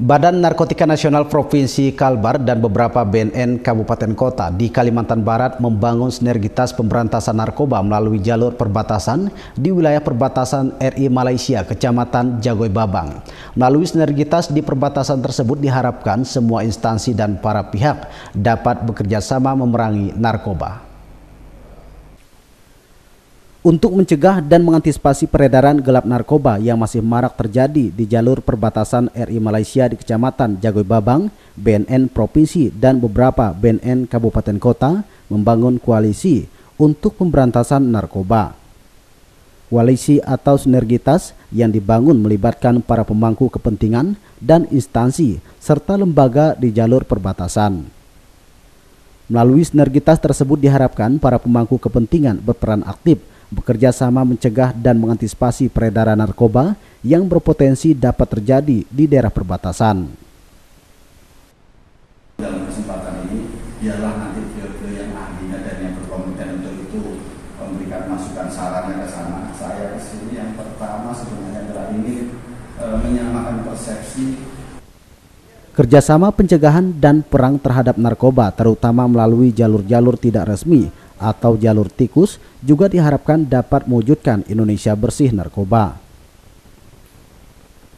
Badan Narkotika Nasional Provinsi Kalbar dan beberapa BNN Kabupaten Kota di Kalimantan Barat membangun sinergitas pemberantasan narkoba melalui jalur perbatasan di wilayah perbatasan RI Malaysia, Kecamatan Jagoy Babang. Melalui sinergitas di perbatasan tersebut diharapkan semua instansi dan para pihak dapat bekerja sama memerangi narkoba. Untuk mencegah dan mengantisipasi peredaran gelap narkoba yang masih marak terjadi di jalur perbatasan RI Malaysia di Kecamatan Jagoy Babang, BNN Provinsi dan beberapa BNN Kabupaten Kota membangun koalisi untuk pemberantasan narkoba. Koalisi atau sinergitas yang dibangun melibatkan para pemangku kepentingan dan instansi serta lembaga di jalur perbatasan. Melalui sinergitas tersebut diharapkan para pemangku kepentingan berperan aktif bekerja sama mencegah dan mengantisipasi peredaran narkoba yang berpotensi dapat terjadi di daerah perbatasan. Dalam kesempatan ini, biarlah nanti pihak yang ahli dan yang berkompeten untuk itu memberikan masukan sarannya ke sana. Saya di sini yang pertama sebenarnya adalah ini e, menyamakan persepsi Kerjasama pencegahan dan perang terhadap narkoba terutama melalui jalur-jalur tidak resmi atau jalur tikus juga diharapkan dapat mewujudkan Indonesia bersih narkoba.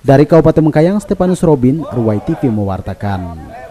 Dari Kabupaten Mengkayang, Stefanus Robin, Ruwai TV mewartakan.